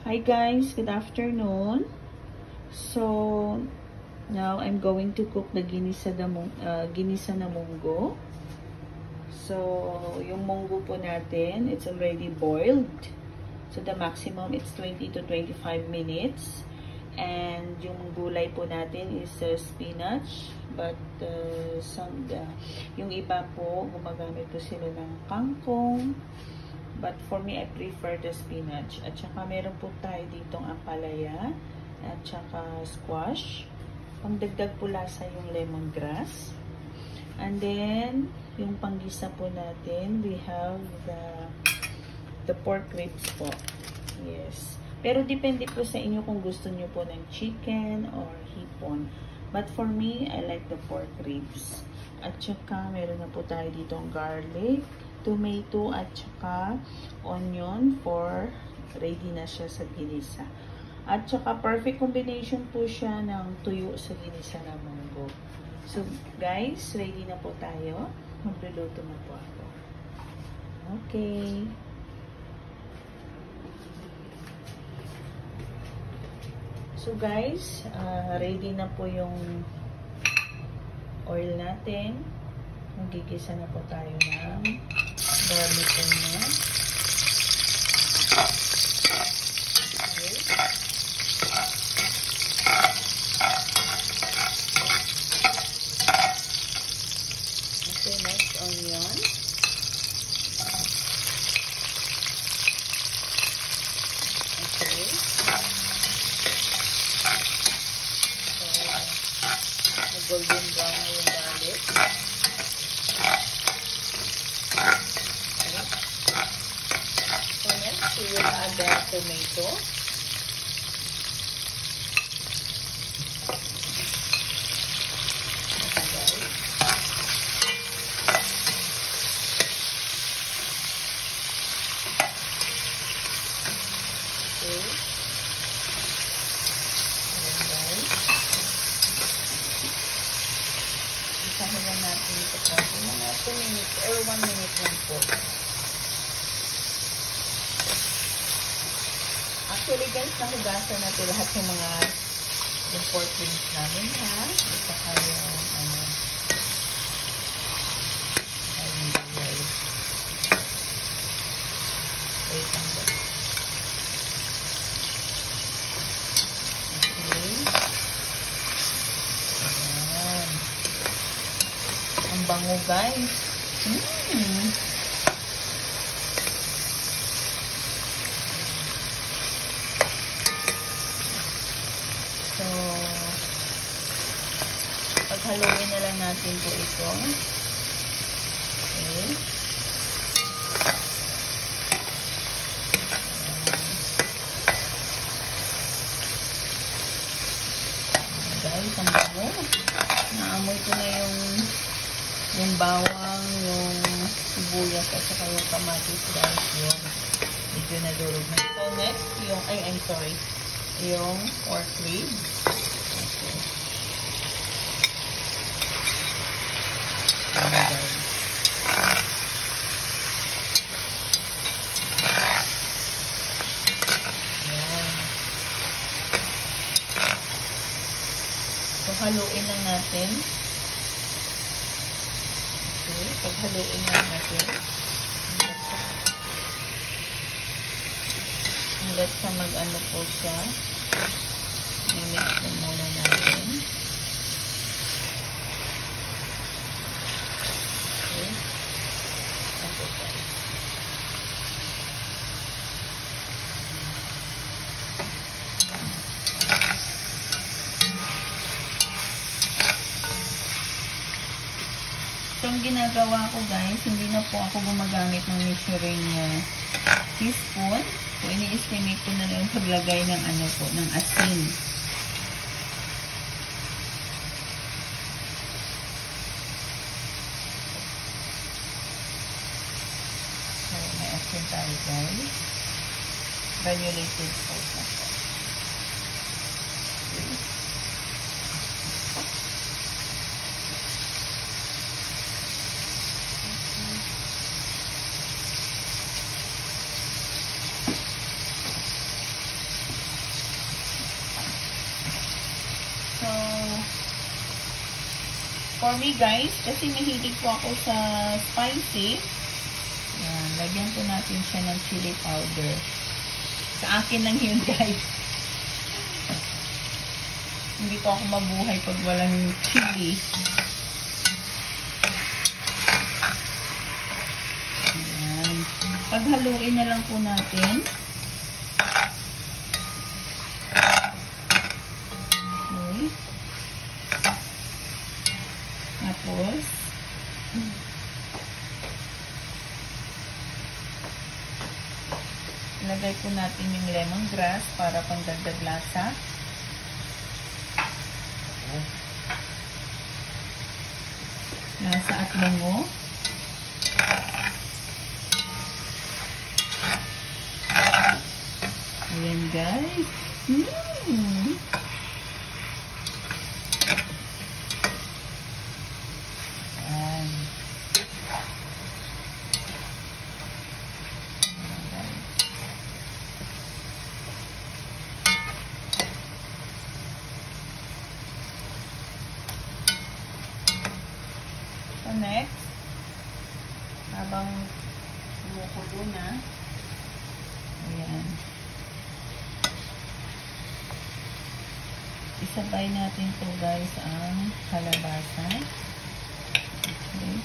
Hi guys, good afternoon. So, now I'm going to cook the ginisa na, uh, ginisa na munggo. So, yung munggo po natin, it's already boiled. So, the maximum it's 20 to 25 minutes. And yung gulay po natin is uh, spinach. But, uh, some, uh, yung iba po, gumagamit po sila ng kangkong, But for me, I prefer the spinach. At saka meron po tayo ditong ampalaya at saka squash. Pangdagdag po lasa yung lemongrass. And then, yung panggisa po natin, we have the the pork ribs po. Yes. Pero depende po sa inyo kung gusto niyo po ng chicken or hipon. But for me, I like the pork ribs. At saka, meron na po tayo ditong garlic, tomato at saka onion for ready na siya sa ginisa. At saka perfect combination po siya ng tuyo sa ginisa na munggo. So guys, ready na po tayo. Magluluto na po ako. Okay. So guys, uh, ready na po yung oil natin. Magigisa na po tayo ng garlic na. Okay, next onion. Okay. So, golden brown na yung garlic. So next, we will add the guys. Isahin lang natin ito po. Mga 2 minutes or 1 minute lang po. Actually guys, nahugasan natin lahat ng mga yung pork namin ha. At saka yung ano. Ayun guys. Wait lang guys. Okay. Ayan. Ang bango guys. Mmm. So, paghaluin na lang natin po ito. Okay. Guys, ang bago. Naamoy ko na yung yung bawang, yung sibuyas, at saka yung kamatis guys. Yung medyo nadurog na. So, next, yung, ay, I'm sorry yung pork ribs. Okay. Ayan. Ayan. So, haluin lang natin. Okay, paghaluin lang natin. Hanggat sa mag-ano po siya. I-mix na muna natin. Okay. Okay, guys. So, ang ginagawa ko guys, hindi na po ako gumagamit ng measuring uh, teaspoon. So, ini-estimate ko na lang paglagay ng ano po, ng asin. So, may asin tayo guys. Granulated salt na po. Okay. Me guys, kasi mahilig po ako sa spicy, yan, lagyan po natin siya ng chili powder. Sa akin lang yun guys. Hindi ko ako mabuhay pag walang chili. Yan. Paghaluin na lang po natin. Tapos, ilagay natin yung lemongrass para pangdagdag lasa. Lasa at bango. Ayan guys. Mmm. So next, habang kumukulo na, ayan, isabay natin to guys ang kalabasa. Okay.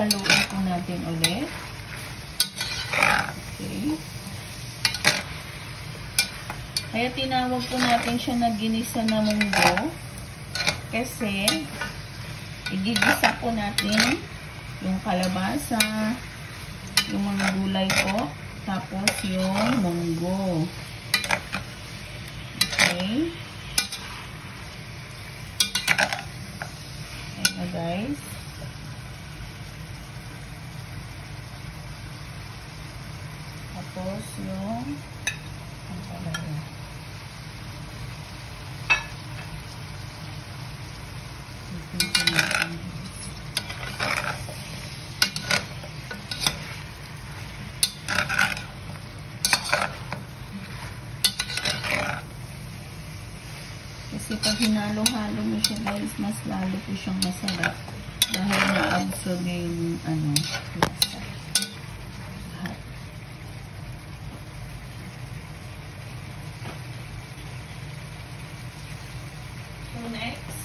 Paghaluin po natin ulit. Okay. Kaya tinawag po natin siya na ginisa na munggo. Kasi, igigisa po natin yung kalabasa, yung mga gulay po, tapos yung munggo. Okay. Ayan guys. Tapos yung ang. Ito natin. Kasi pag hinalo-halo mo siya guys, mas lalo po siyang masarap. Dahil na-absorb yung ano, lasa. Lahat. So next,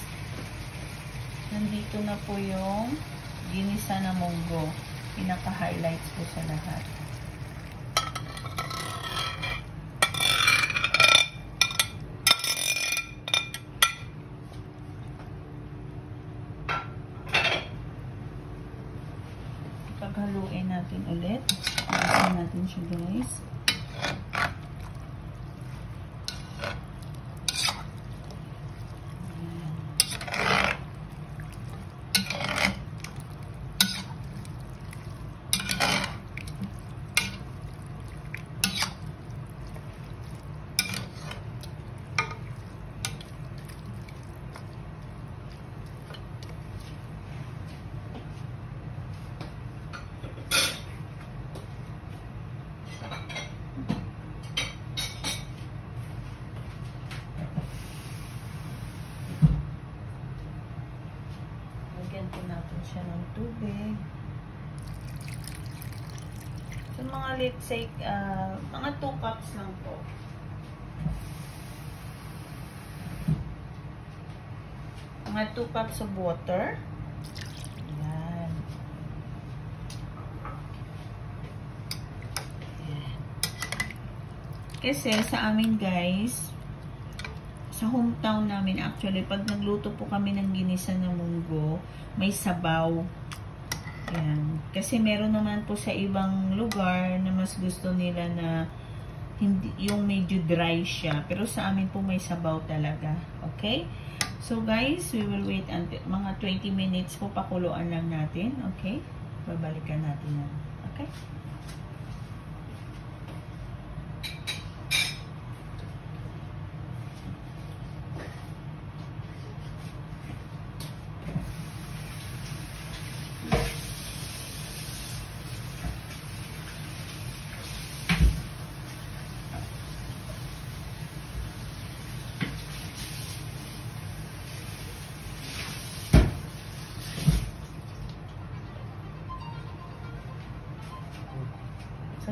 nandito po yung ginisa na munggo. Pinaka-highlights po sa lahat. Paghaluin natin ulit. Paghaluin natin siya guys. Lagyan po natin siya ng tubig. So, mga let's say, uh, mga 2 cups lang po. Mga 2 cups of water. Ayan. Ayan. Kasi sa amin guys, sa hometown namin actually, pag nagluto po kami ng ginisa ng munggo, may sabaw. Yan. Kasi meron naman po sa ibang lugar na mas gusto nila na hindi, yung medyo dry siya. Pero sa amin po may sabaw talaga. Okay? So guys, we will wait until mga 20 minutes po pakuluan lang natin. Okay? Babalikan natin na. Okay?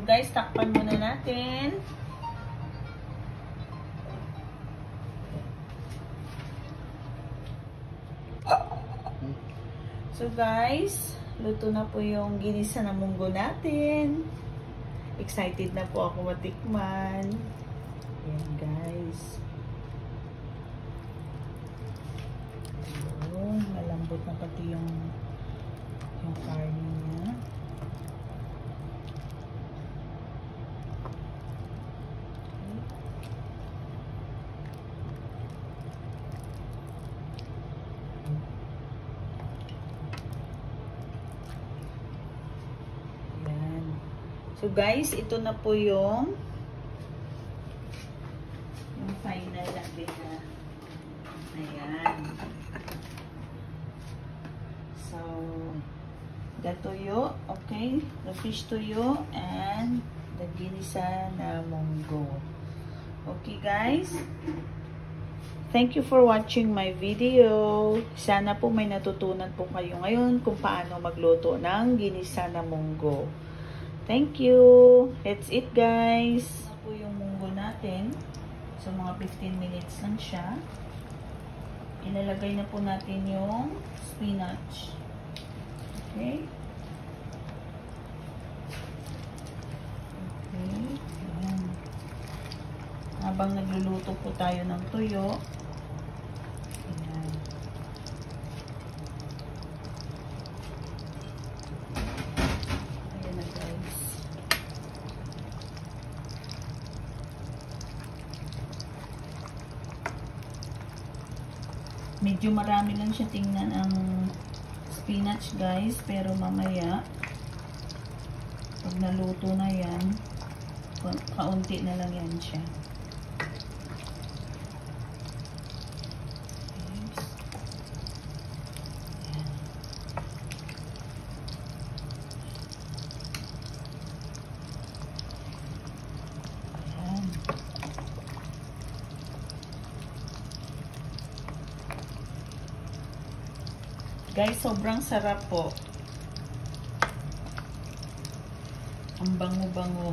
Guys, takpan muna natin. So guys, luto na po yung ginisa na munggo natin. Excited na po ako matikman. Ayan guys. Ayun, malambot na pati yung karne niya. Ayan. So guys, ito na po yung yung final natin na ayan. So, the tuyo, okay? The fish tuyo and the ginisa na munggo. Okay guys? Thank you for watching my video. Sana po may natutunan po kayo ngayon kung paano magluto ng ginisa na munggo. Thank you. That's it guys. Ito po yung munggo natin. So mga 15 minutes lang siya. Ilalagay na po natin yung spinach. Okay. Okay. Ayan. Habang nagluluto po tayo ng tuyo, ayan. Ayan na guys. Medyo marami lang siya tingnan ang spinach guys, pero mamaya pag naluto na yan, kaunti na lang yan siya. Ayan. Guys, sobrang sarap po. Ang bango-bango.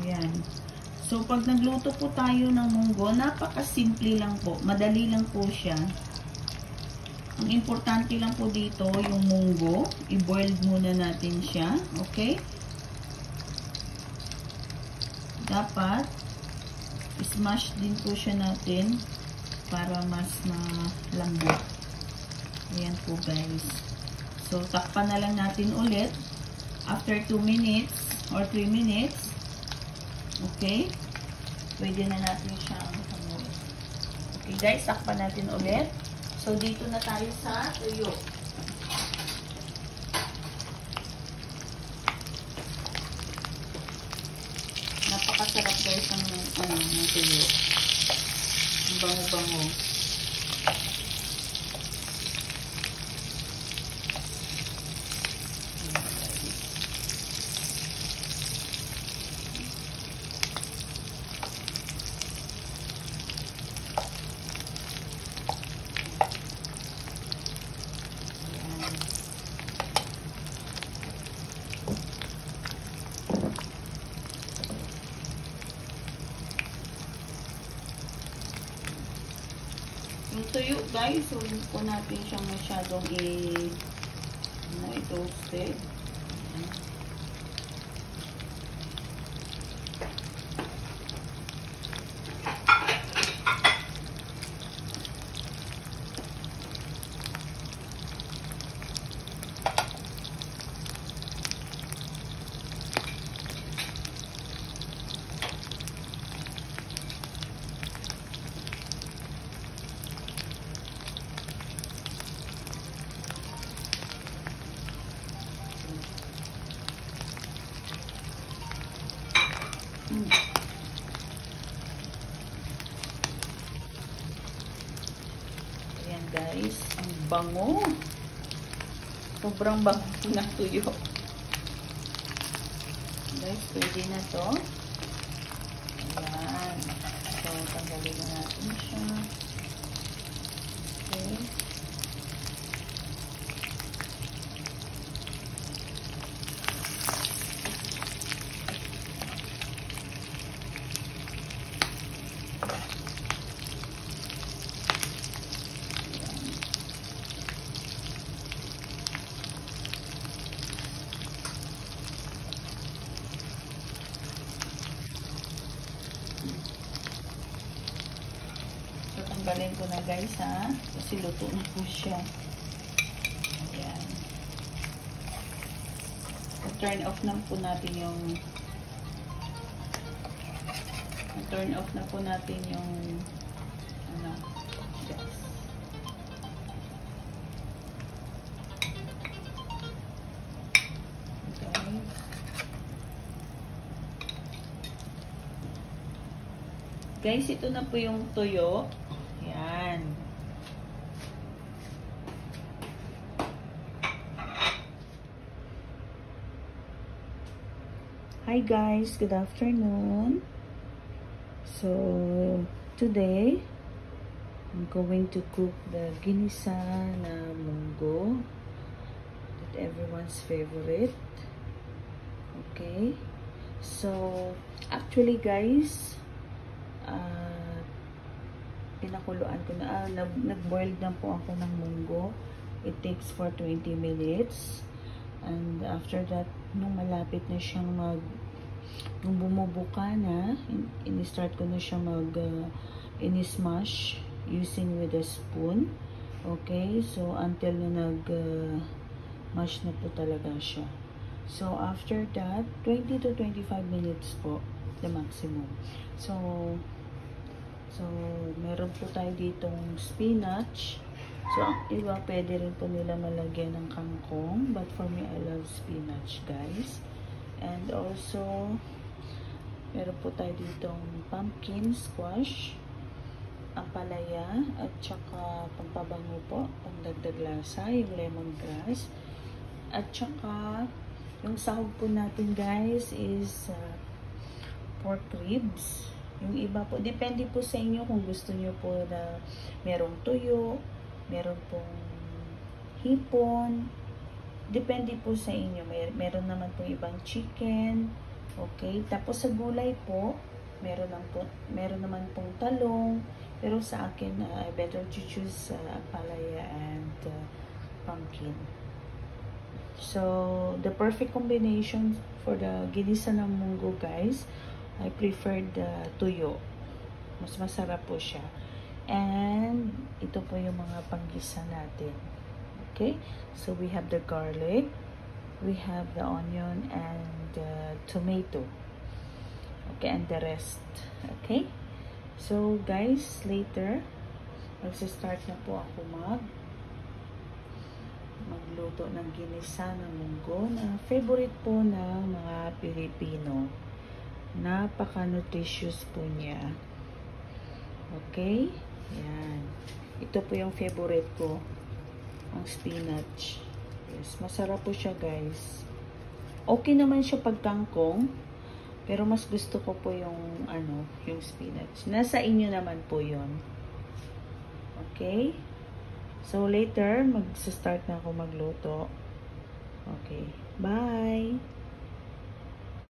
Ayan. So, pag nagluto po tayo ng munggo, napaka-simple lang po. Madali lang po siya. Ang importante lang po dito, yung munggo. I-boiled muna natin siya. Okay? Dapat, smash din po siya natin para mas malambot. Ayan po guys. So, takpan na lang natin ulit. After 2 minutes or 3 minutes, okay, pwede na natin siyang hamuin. Okay guys, takpan natin ulit. So, dito na tayo sa tuyo. Napakasarap guys ang ano, tuyo. Ang bango-bango. Yung tuyo guys, so hindi po natin siyang masyadong i ano, i-toasted. Ayan. Mm. Ayan guys, ang bango. Sobrang bango ng tuyo. Guys, pwede na to. Ayan. So, tanggalin na natin siya. Okay. Ko na guys ha. Kasi luto na po siya. Ayan. turn off na po natin yung turn off na po natin yung ano. Okay. Guys, ito na po yung tuyo. Yan. Hi guys, good afternoon. So, today, I'm going to cook the ginisa na munggo. That everyone's favorite. Okay. So, actually guys, uh, pinakuluan ko na, nag-boiled na po ako ng munggo. It takes for 20 minutes. And after that, nung malapit na siyang mag nung bumubuka na, in-start ko na siya mag uh, in-smash using with a spoon. Okay, so until na nag uh, mash na po talaga siya. So after that, 20 to 25 minutes po the maximum. So so meron po tayo ditong spinach So, iba, pwede rin po nila malagyan ng kangkong. But for me, I love spinach, guys. And also, meron po tayo ditong pumpkin squash, ampalaya, at saka pampabango po, pangdagdag lasa, yung lemongrass. At saka, yung sahog po natin, guys, is uh, pork ribs. Yung iba po, depende po sa inyo kung gusto nyo po na merong tuyo, meron pong hipon, depende po sa inyo. Mer meron naman po ibang chicken, okay? Tapos sa gulay po, meron, lang po, meron naman pong talong, pero sa akin, uh, I better to choose uh, palaya and uh, pumpkin. So, the perfect combination for the ginisa ng munggo, guys, I prefer the tuyo. Mas masarap po siya. And, ito po yung mga panggisa natin. Okay? So, we have the garlic, we have the onion, and the tomato. Okay, and the rest. Okay? So, guys, later, magsa-start na po ako mag magluto ng ginisa ng munggo na favorite po ng mga Pilipino. Napaka-nutritious po niya. Okay? Yan. Ito po yung favorite ko. Ang spinach. Yes, masarap po siya guys. Okay naman siya pag kangkong. Pero mas gusto ko po yung ano, yung spinach. Nasa inyo naman po yon. Okay? So later, mag-start na ako magluto. Okay. Bye!